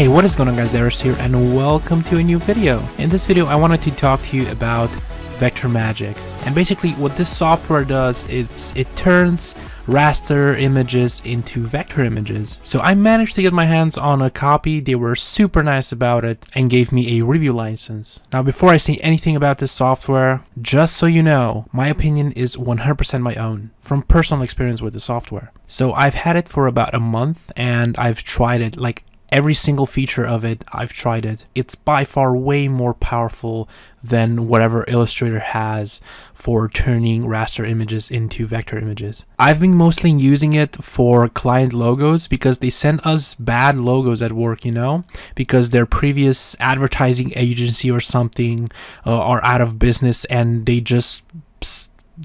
Hey, what is going on guys, Darius here and welcome to a new video. In this video I wanted to talk to you about Vector Magic. And basically what this software does is it turns raster images into vector images. So I managed to get my hands on a copy, they were super nice about it and gave me a review license. Now before I say anything about this software, just so you know, my opinion is 100% my own from personal experience with the software. So I've had it for about a month and I've tried it like every single feature of it I've tried it. It's by far way more powerful than whatever Illustrator has for turning raster images into vector images. I've been mostly using it for client logos because they send us bad logos at work you know? Because their previous advertising agency or something uh, are out of business and they just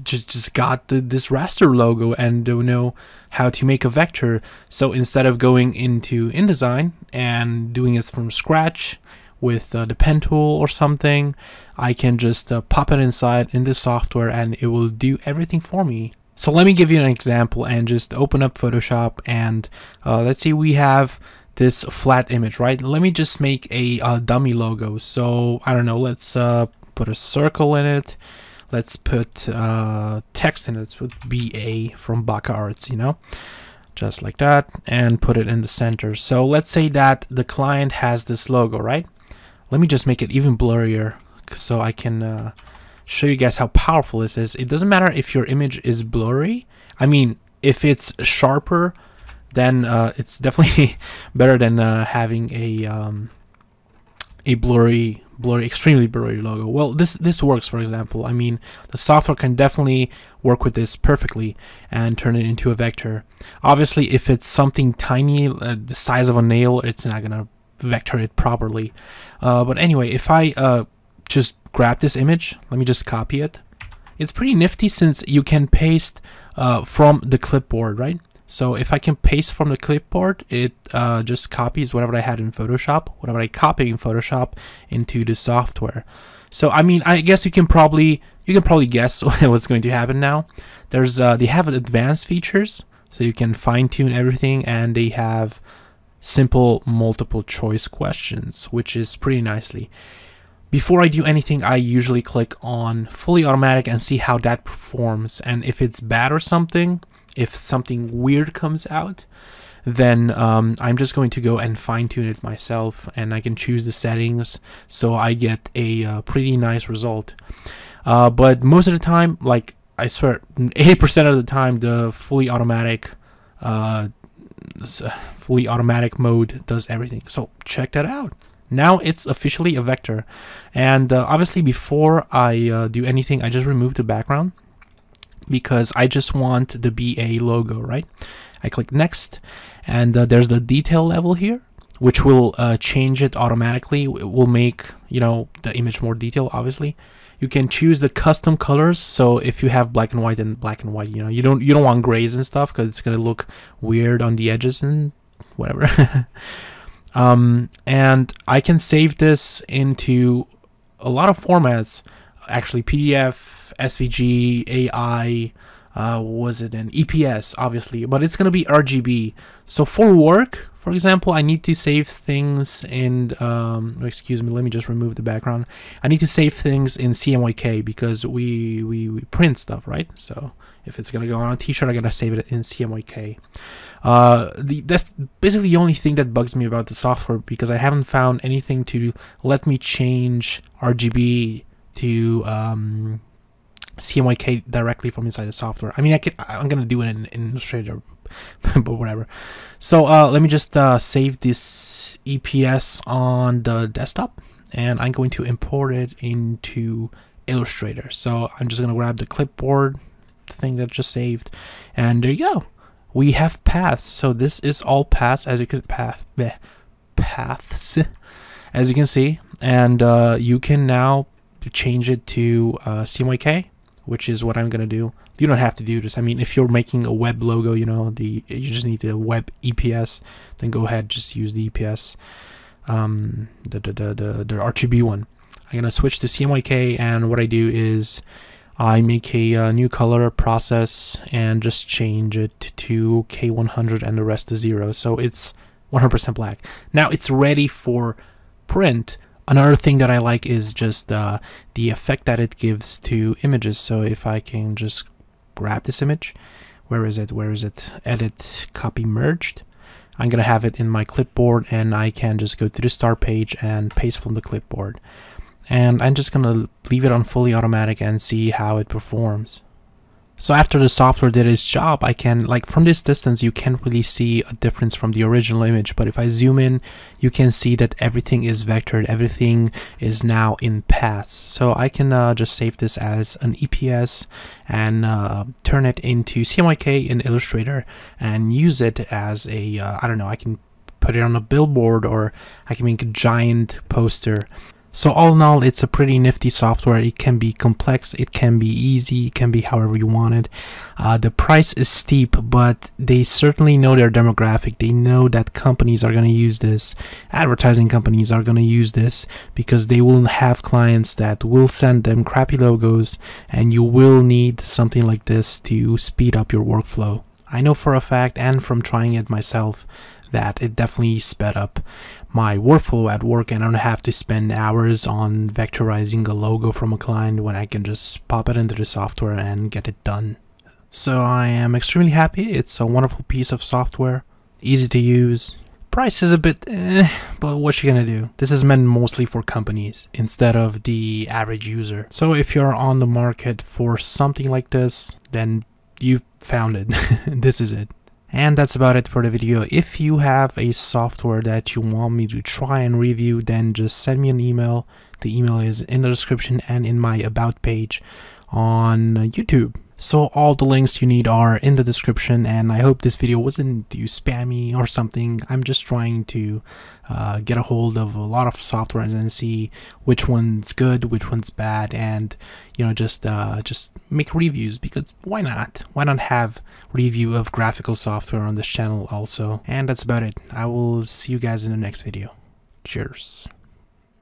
just just got the, this raster logo and don't know how to make a vector. So instead of going into InDesign and doing it from scratch with uh, the pen tool or something I can just uh, pop it inside in this software and it will do everything for me. So let me give you an example and just open up Photoshop and uh, let's see we have this flat image right? Let me just make a, a dummy logo. So I don't know let's uh, put a circle in it let's put uh, text in it. Let's put BA from Baka Arts, you know, just like that, and put it in the center. So let's say that the client has this logo, right? Let me just make it even blurrier so I can uh, show you guys how powerful this is. It doesn't matter if your image is blurry. I mean, if it's sharper, then uh, it's definitely better than uh, having a um, a blurry blurry extremely blurry logo. Well this this works for example. I mean the software can definitely work with this perfectly and turn it into a vector. Obviously if it's something tiny uh, the size of a nail it's not gonna vector it properly. Uh, but anyway if i uh, just grab this image let me just copy it. It's pretty nifty since you can paste uh, from the clipboard right so if I can paste from the clipboard, it uh, just copies whatever I had in Photoshop, whatever I copied in Photoshop into the software. So I mean, I guess you can probably you can probably guess what's going to happen now. There's uh, they have advanced features, so you can fine tune everything, and they have simple multiple choice questions, which is pretty nicely. Before I do anything, I usually click on fully automatic and see how that performs. And if it's bad or something, if something weird comes out, then um, I'm just going to go and fine tune it myself and I can choose the settings so I get a uh, pretty nice result. Uh, but most of the time, like I swear, 80% of the time, the fully automatic, uh, fully automatic mode does everything. So check that out. Now it's officially a vector, and uh, obviously before I uh, do anything, I just remove the background because I just want the BA logo, right? I click next and uh, there's the detail level here which will uh, change it automatically. It will make, you know, the image more detailed, obviously. You can choose the custom colors. So if you have black and white and black and white, you know, you don't you don't want grays and stuff because it's gonna look weird on the edges and whatever. um, and I can save this into a lot of formats, actually PDF, SVG, AI, uh, was it an EPS, obviously, but it's gonna be RGB. So for work, for example, I need to save things in, um, excuse me, let me just remove the background. I need to save things in CMYK because we, we, we print stuff, right? So if it's gonna go on a t-shirt, I gotta save it in CMYK. Uh, the, that's basically the only thing that bugs me about the software because I haven't found anything to let me change RGB to um, CMYK directly from inside the software. I mean, I could, I'm gonna do it in, in Illustrator, but whatever. So uh, let me just uh, save this EPS on the desktop, and I'm going to import it into Illustrator. So I'm just gonna grab the clipboard thing that I just saved, and there you go. We have paths. So this is all paths, as you can path bleh, paths, as you can see, and uh, you can now change it to uh, CMYK which is what I'm gonna do. You don't have to do this. I mean, if you're making a web logo, you know, the you just need the web EPS, then go ahead, just use the EPS, um, the, the, the, the, RGB one. I'm gonna switch to CMYK, and what I do is I make a uh, new color process and just change it to K100 and the rest to zero. So it's 100% black. Now it's ready for print. Another thing that I like is just uh, the effect that it gives to images. So if I can just grab this image, where is it? Where is it? Edit, copy, merged. I'm gonna have it in my clipboard and I can just go to the start page and paste from the clipboard. And I'm just gonna leave it on fully automatic and see how it performs. So after the software did its job, I can, like from this distance, you can't really see a difference from the original image. But if I zoom in, you can see that everything is vectored. Everything is now in paths. So I can uh, just save this as an EPS and uh, turn it into CMYK in Illustrator and use it as a uh, I don't know, I can put it on a billboard or I can make a giant poster so all in all, it's a pretty nifty software. It can be complex, it can be easy, it can be however you want it. Uh, the price is steep, but they certainly know their demographic. They know that companies are going to use this, advertising companies are going to use this because they will have clients that will send them crappy logos and you will need something like this to speed up your workflow. I know for a fact and from trying it myself that it definitely sped up my workflow at work and I don't have to spend hours on vectorizing a logo from a client when I can just pop it into the software and get it done. So I am extremely happy. It's a wonderful piece of software, easy to use. Price is a bit eh, but what you gonna do? This is meant mostly for companies instead of the average user. So if you're on the market for something like this, then you've found it. this is it. And that's about it for the video. If you have a software that you want me to try and review, then just send me an email. The email is in the description and in my about page on YouTube. So all the links you need are in the description and I hope this video wasn't too spammy or something. I'm just trying to uh, get a hold of a lot of software and see which one's good, which one's bad and you know just uh, just make reviews because why not? Why not have review of graphical software on this channel also? And that's about it. I will see you guys in the next video. Cheers.